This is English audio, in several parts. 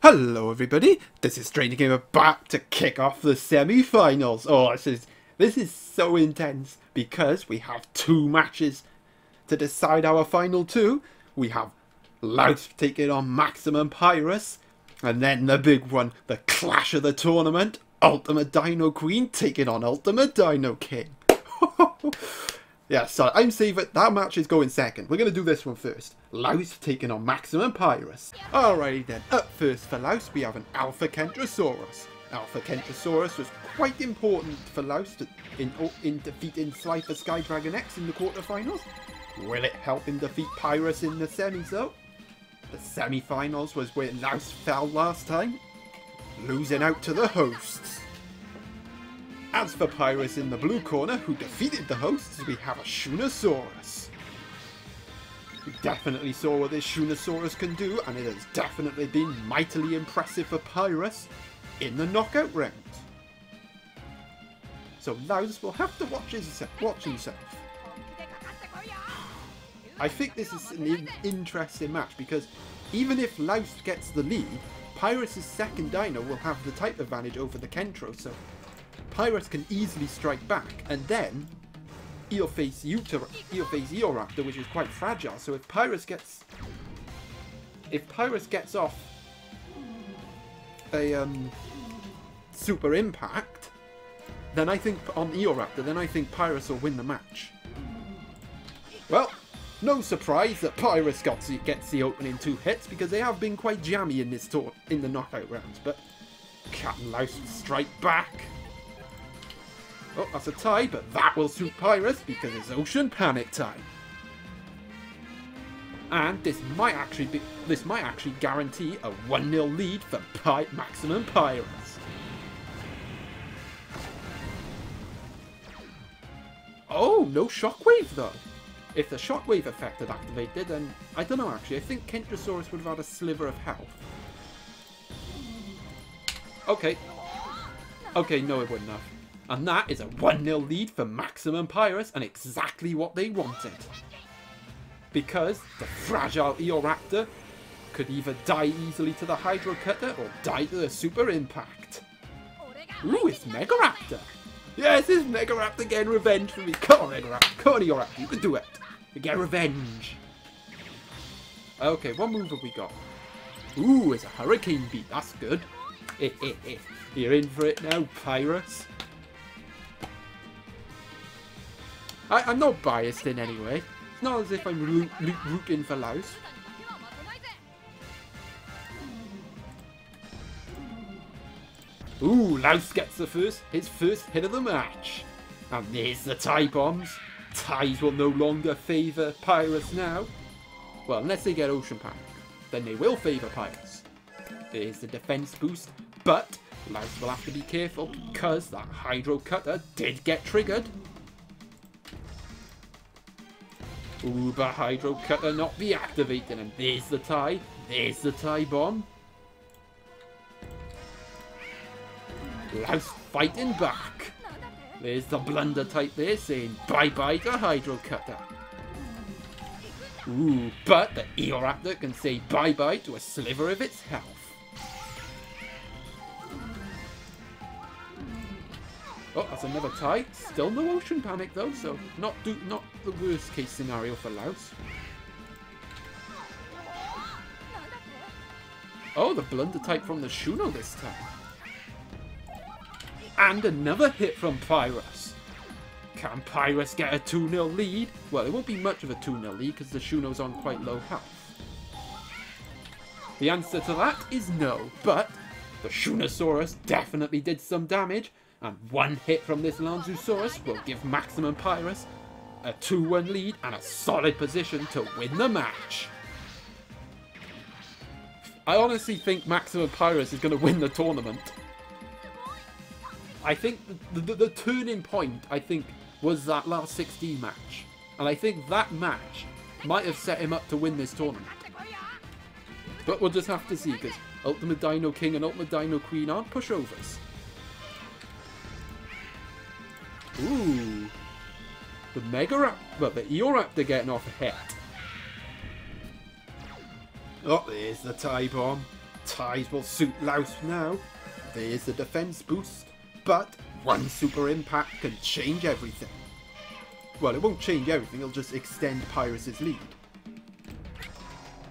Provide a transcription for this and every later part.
Hello everybody, this is Stranger Gamer back to kick off the semi-finals. Oh, this is, this is so intense because we have two matches to decide our final two. We have Lausp taking on Maximum Pyrus, and then the big one, the clash of the tournament, Ultimate Dino Queen taking on Ultimate Dino King. Yeah, so I'm saving that match is going second. We're going to do this one first. Lausp taking on Maximum Pyrus. Alrighty then, up first for Lausp we have an Alpha Kentrosaurus. Alpha Kentrosaurus was quite important for Lausp to, in, oh, in defeating Slifer Sky Dragon X in the quarterfinals. Will it help him defeat Pyrus in the semis though? The semi-finals was where Lausp fell last time, losing out to the hosts. As for Pyrus in the blue corner, who defeated the hosts, we have a Shunosaurus. We definitely saw what this Shunosaurus can do, and it has definitely been mightily impressive for Pyrus in the knockout round. So Lausp will have to watch himself. Watch himself. I think this is an in interesting match because even if Lausp gets the lead, Pyrus' second dino will have the type advantage over the Kentro, so Pyrus can easily strike back, and then he'll face Uter Eoraptor, which is quite fragile. So if Pyrus gets if Pyrus gets off a um, super impact, then I think on Eoraptor, then I think Pyrus will win the match. Well, no surprise that Pyrus got to, gets the opening two hits because they have been quite jammy in this tour in the knockout rounds. But Captain Lausp strike back. Oh, that's a tie, but that will suit Pyrus because it's Ocean Panic time. And this might actually be this might actually guarantee a 1-0 lead for Py Maximum Pyrus. Oh, no shockwave though. If the shockwave effect had activated, then I don't know actually. I think Kentrosaurus would have had a sliver of health. Okay. Okay, no it wouldn't have. And that is a 1-0 lead for Maximum Pyrus and exactly what they wanted. Because the fragile Eoraptor could either die easily to the Hydro Cutter or die to the Super Impact. Ooh, it's Megaraptor! Yes, it's Megaraptor getting revenge for me. Come on, Megaraptor. Come on, Eoraptor. You can do it. You get revenge. Okay, what move have we got? Ooh, it's a Hurricane Beat. That's good. You're in for it now, Pyrus. I, am not biased in any way. It's not as if I'm root, root, rooting for Lausp. Ooh, Lausp gets the first, his first hit of the match. And there's the tie bombs. Ties will no longer favour Pyrus now. Well, unless they get Ocean Panic. Then they will favour Pyrus. There's the defense boost. But Lausp will have to be careful because that Hydro Cutter did get triggered. Uber Hydro Cutter not be activated, and there's the tie. There's the tie bomb. Lausp fighting back. There's the blunder type there saying bye-bye to Hydro Cutter. Ooh, but the Eoraptor can say bye-bye to a sliver of its health. That's another tie. Still no ocean panic though, so not do not the worst case scenario for Lausp. Oh, the blunder type from the Shuno this time. And another hit from Pyrus. Can Pyrus get a 2-0 lead? Well, it won't be much of a 2-0 lead because the Shuno's on quite low health. The answer to that is no, but the Shunosaurus definitely did some damage and one hit from this Lanzhousaurus will give Maximum Pyrus a 2-1 lead and a solid position to win the match. I honestly think Maximum Pyrus is going to win the tournament. I think the, the, the, turning point, I think, was that last 16 match. And I think that match might have set him up to win this tournament. But we'll just have to see, because Ultimate Dino King and Ultimate Dino Queen aren't pushovers. Ooh. The Mega Raptor, well, the Eoraptor getting off a hit. Oh, there's the tie bomb. ties will suit Lausp now. There's the defense boost, but one super impact can change everything. Well, it won't change everything, it'll just extend Pyrus' lead.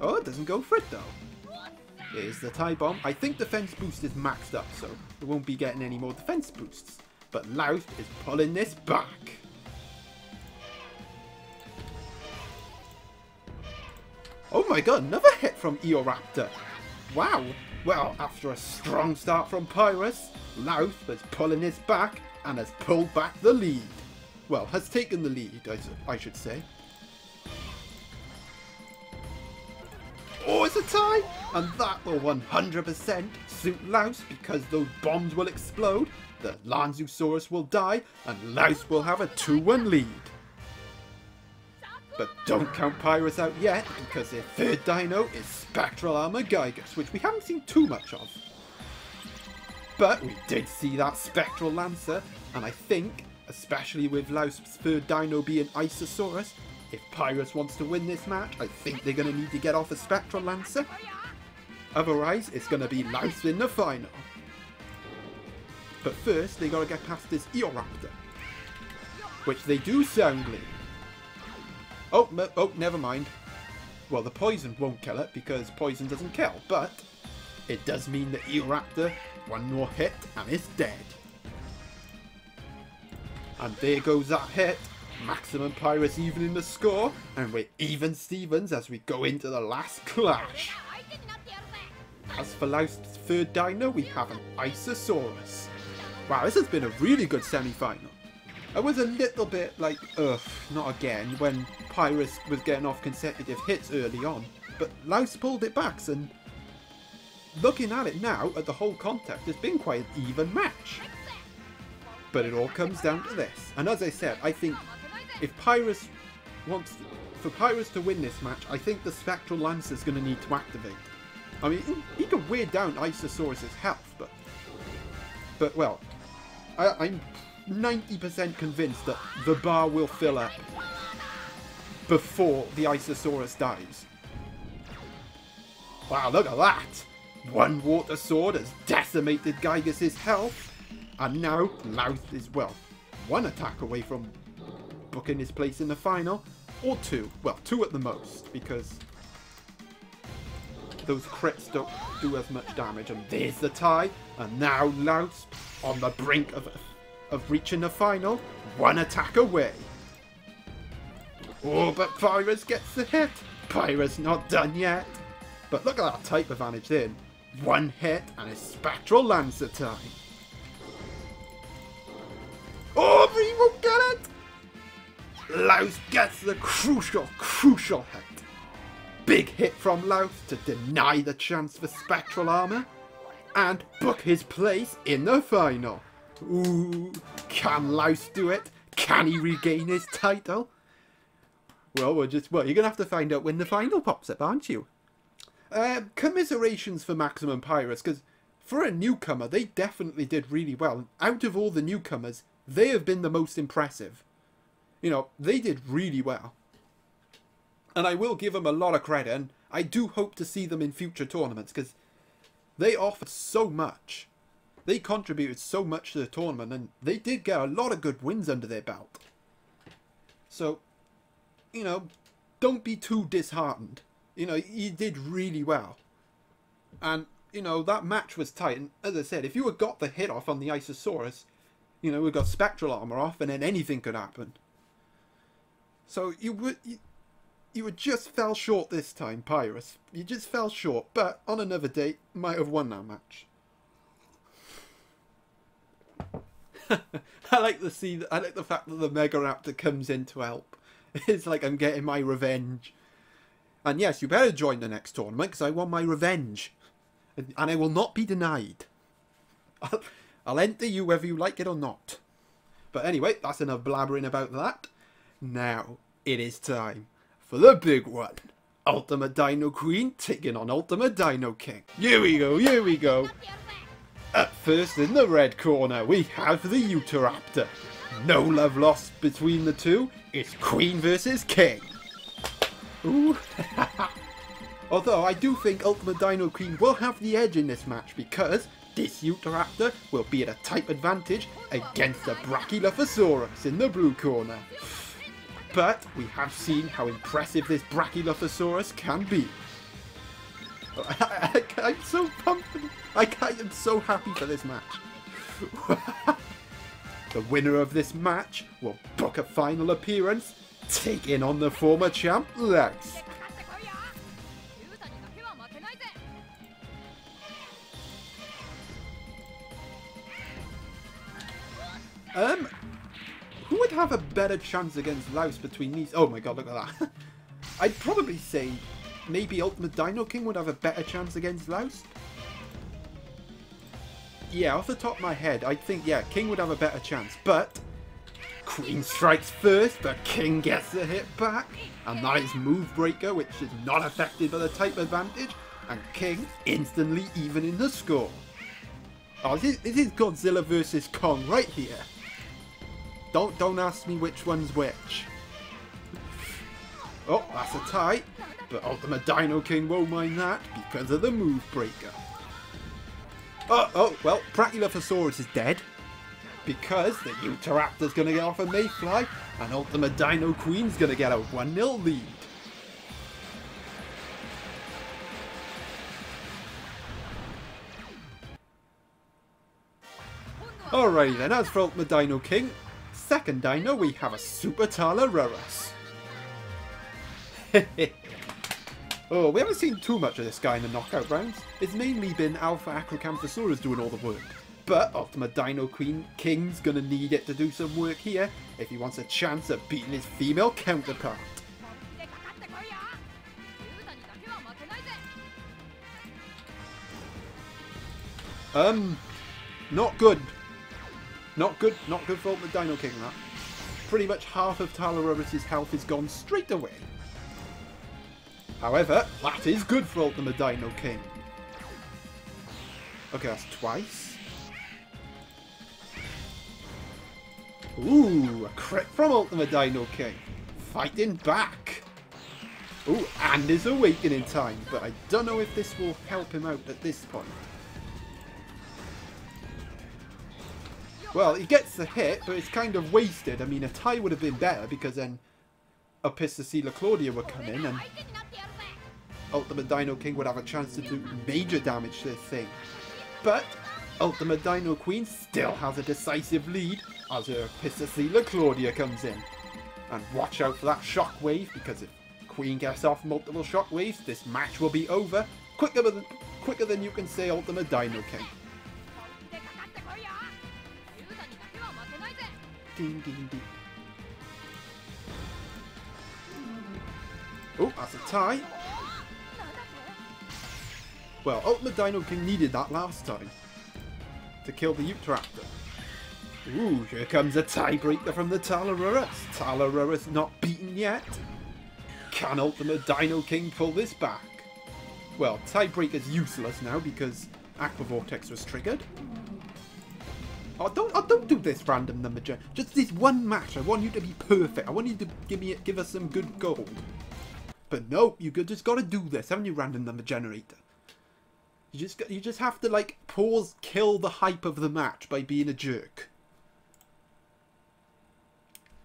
Oh, it doesn't go for it though. Here's the tie bomb. I think defense boost is maxed up, so it won't be getting any more defense boosts. But Lausp is pulling this back. Oh my god, another hit from Eoraptor. Wow. Well, after a strong start from Pyrus, Lausp is pulling his back and has pulled back the lead. Well, has taken the lead, I, I should say. Oh, it's a tie! And that will 100% suit Lausp because those bombs will explode, the Lanzhousaurus will die, and Lausp will have a 2-1 lead. But don't count Pyrus out yet, because their third dino is Spectral Armor Gigas, which we haven't seen too much of. But we did see that Spectral Lancer, and I think, especially with Lausp's third dino being Isisaurus, if Pyrus wants to win this match, I think they're going to need to get off a Spectral Lancer. Otherwise, it's going to be Lausp in the final. But first, they got to get past this Eoraptor. Which they do soundly. Oh, oh, never mind. Well, the poison won't kill it because poison doesn't kill, but it does mean that Eoraptor, one more hit and it's dead. And there goes that hit. Maximum Pyrus even in the score, and we're even Stevens as we go into the last clash. As for Lausp's third dino, we have an Isisaurus. Wow, this has been a really good semi-final. I was a little bit like, ugh, not again, when Pyrus was getting off consecutive hits early on. But Lausp pulled it back, and looking at it now, at the whole context, it's been quite an even match. But it all comes down to this. And as I said, I think if Pyrus wants, for Pyrus to win this match, I think the Spectral Lancer is going to need to activate. I mean, he can wear down Isisaurus' health, but, but well, I, I'm 90% convinced that the bar will fill up before the Isisaurus dies. Wow, look at that! One Water Sword has decimated Gigas' health, and now Lausp is, well, one attack away from booking his place in the final, or two. Well, two at the most, because those crits don't do as much damage. And there's the tie, and now Lausp on the brink of of reaching the final, one attack away. Oh, but Pyrus gets the hit. Pyrus not done yet. But look at that type advantage then. One hit and a Spectral Lancer time. Oh, but he won't get it! Lausp gets the crucial, crucial hit. Big hit from Lausp to deny the chance for Spectral Armor and book his place in the final. Ooh, can Lausp do it? Can he regain his title? Well, we're just well. You're gonna have to find out when the final pops up, aren't you? Uh, commiserations for Maximum Pyrus, because for a newcomer, they definitely did really well. Out of all the newcomers, they have been the most impressive. You know, they did really well. And I will give them a lot of credit, and I do hope to see them in future tournaments, because they offered so much. They contributed so much to the tournament and they did get a lot of good wins under their belt. So, you know, don't be too disheartened. You know, you did really well. And, you know, that match was tight. And as I said, if you had got the hit off on the Isisaurus, you know, we got spectral armor off and then anything could happen. So you would you just fell short this time, Pyrus. You just fell short, but on another day might have won that match. I like to see. I like the fact that the Mega Raptor comes in to help. It's like I'm getting my revenge. And yes, you better join the next tournament because I want my revenge, and, and, I will not be denied. I'll, I'll enter you whether you like it or not. But anyway, that's enough blabbering about that. Now it is time for the big one. Ultimate Dino Queen taking on Ultimate Dino King. Here we go, here we go. At first in the red corner we have the Utahraptor. No love lost between the two, it's Queen versus King. Ooh. Although I do think Ultimate Dino Queen will have the edge in this match because this Utahraptor will be at a type advantage against the Brachylophosaurus in the blue corner. But we have seen how impressive this Brachylophosaurus can be. I, am so pumped. I, I am so happy for this match. the winner of this match will book a final appearance, taking on the former champ Lex. Um, have a better chance against Lausp between these? Oh my god, look at that. I'd probably say maybe Ultimate Dino King would have a better chance against Lausp. Yeah, off the top of my head, I think, yeah, King would have a better chance. But Queen strikes first, but King gets the hit back. And that is Move Breaker, which is not affected by the type advantage. And King instantly even in the score. Oh, this is Godzilla versus Kong right here. Don't don't ask me which one's which. Oh, that's a tie. But Ultimate Dino King won't mind that because of the move breaker. Oh, oh, well, Brachylophosaurus is dead. Because the Utahraptor's going to get off a Mayfly and Ultimate Dino Queen's going to get a 1-0 lead. Alrighty then, as for Ultimate Dino King, second dino, we have a Super Talarurus. oh, we haven't seen too much of this guy in the knockout rounds. It's mainly been Alpha Acrocanthosaurus doing all the work. But Ultimate Dino Queen King's gonna need it to do some work here if he wants a chance at beating his female counterpart. Um, not good. Not good, not good for the Dino King, that. Pretty much half of Tyler Roberts' health is gone straight away. However, that is good for Ultimate Dino King. Okay, that's twice. Ooh, a crit from Ultimate Dino King. Fighting back. Ooh, and his awakening time, but I don't know if this will help him out at this point. Well, he gets the hit, but it's kind of wasted. I mean, a tie would have been better because then Opisthocoelicaudia would come in and Ultimate Dino King would have a chance to do major damage to this thing. But Ultimate Dino Queen still has a decisive lead as her Opisthocoelicaudia comes in. And watch out for that shockwave because if Queen gets off multiple shockwaves, this match will be over quicker than, quicker than you can say Ultimate Dino King. Ding, ding, ding. Oh, that's a tie. Well, Ultimate Dino King needed that last time to kill the Utahraptor. Ooh, here comes a tiebreaker from the Talarurus. Talarurus not beaten yet. Can Ultimate Dino King pull this back? Well, tiebreaker's useless now because Aqua Vortex was triggered. Oh, don't, oh, don't do this random number gen. Just this one match. I want you to be perfect. I want you to give me, give us some good gold. But no, you just got to do this, haven't you, random number generator? You just, you just have to like pause, kill the hype of the match by being a jerk.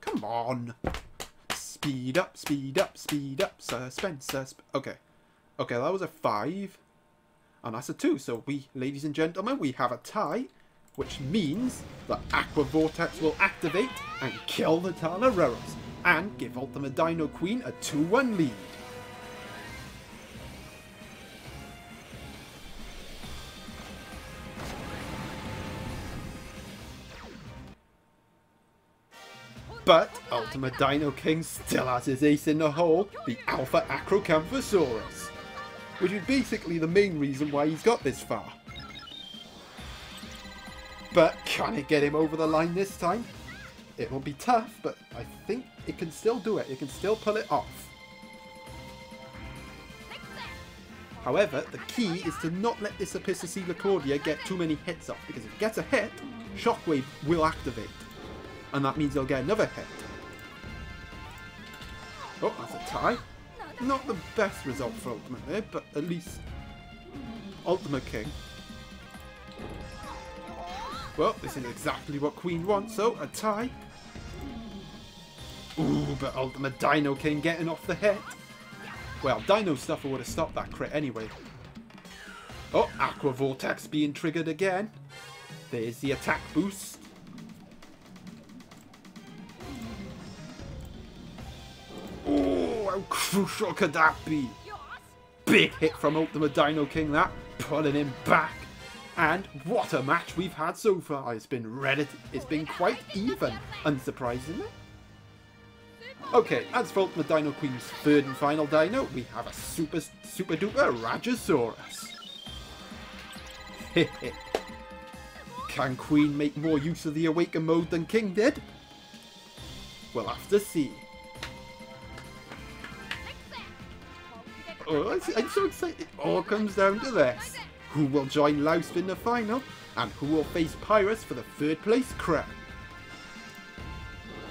Come on. Speed up, speed up, speed up. Suspense, suspense. Okay. Okay, that was a five. And that's a two. So we, ladies and gentlemen, we have a tie which means that Aqua Vortex will activate and kill the Talarurus, and give Ultima Dino Queen a 2-1 lead. But Ultima Dino King still has his ace in the hole, the Alpha Acrocanthosaurus, which is basically the main reason why he's got this far. But can it get him over the line this time? It will be tough, but I think it can still do it. It can still pull it off. However, the key is to not let this Opisthocoelicaudia get too many hits off, because if it gets a hit, Shockwave will activate. And that means they'll get another hit. Oh, that's a tie. not the best result for Ultimate there, but at least Ultimate King. Well, this is exactly what Queen wants, so a tie. Ooh, but Ultimate Dino King getting off the hit. Well, Dino Stuffer would have stopped that crit anyway. Oh, Aqua Vortex being triggered again. There's the attack boost. Oh, how crucial could that be? Big hit from Ultimate Dino King that, pulling him back. And what a match we've had so far. It's been ready. It's been quite even, unsurprisingly. Okay, as for the Dino Queen's third and final dino, we have a super, super duper Rajasaurus. Can Queen make more use of the Awaken mode than King did? We'll have to see. Oh, I'm so excited. It all comes down to this. Who will join Lausp in the final, and who will face Pyrus for the third place crown.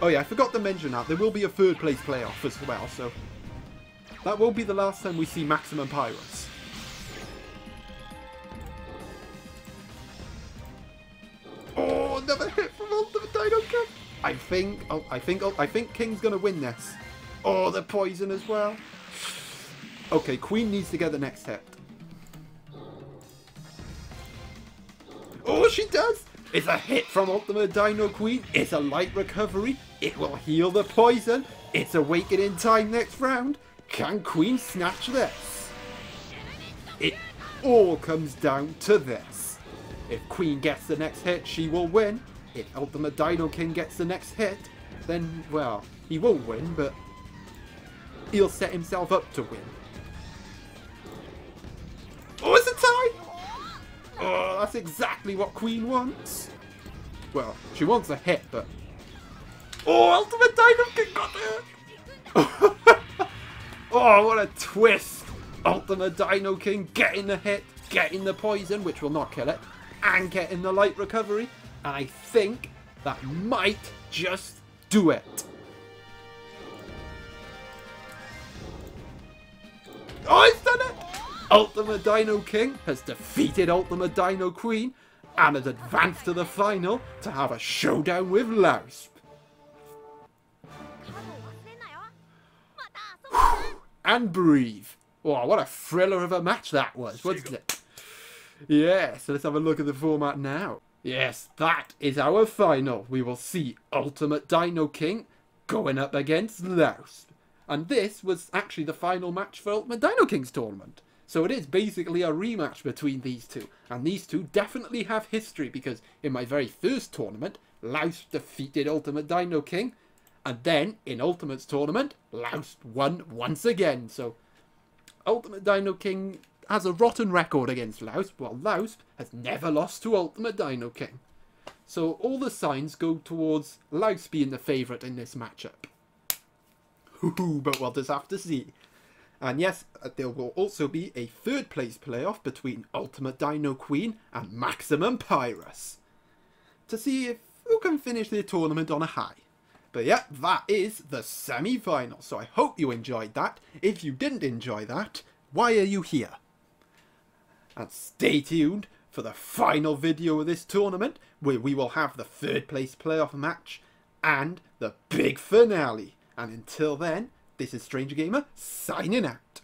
Oh yeah, I forgot to mention that. There will be a third place playoff as well, so... That will be the last time we see Maximum Pyrus. Oh, another hit from Ultimate Dino King! I think, oh, I think, oh, I think King's gonna win this. Oh, the poison as well. Okay, Queen needs to get the next hit. Oh, she does! It's a hit from Ultimate Dino Queen. It's a light recovery. It will heal the poison. It's awakening time next round. Can Queen snatch this? It all comes down to this. If Queen gets the next hit, she will win. If Ultimate Dino King gets the next hit, then, well, he won't win, but he'll set himself up to win. Oh, it's a tie! Oh, that's exactly what Queen wants. Well, she wants a hit, but... Oh, Ultimate Dino King got it! oh, what a twist! Ultimate Dino King getting the hit, getting the poison, which will not kill it, and getting the light recovery. And I think that might just do it. Oh, it's done it! Ultimate Dino King has defeated Ultimate Dino Queen and has advanced to the final to have a showdown with Lausp. and breathe. Oh, what a thriller of a match that was, wasn't it? Yeah, so let's have a look at the format now. Yes, that is our final. We will see Ultimate Dino King going up against Lausp. And this was actually the final match for Ultimate Dino King's tournament. So it is basically a rematch between these two. And these two definitely have history because in my very first tournament, Lausp defeated Ultimate Dino King. And then in Ultimate's tournament, Lausp won once again. So Ultimate Dino King has a rotten record against Lausp, while Lausp has never lost to Ultimate Dino King. So all the signs go towards Lausp being the favourite in this matchup. but we'll just have to see. And yes, uh, there will also be a third place playoff between Ultimate Dino Queen and Maximum Pyrus. To see if who can finish the tournament on a high. But yeah, that is the semi-final. So I hope you enjoyed that. If you didn't enjoy that, why are you here? And stay tuned for the final video of this tournament, where we will have the third place playoff match and the big finale. And until then, this is Stranger Gamer signing out.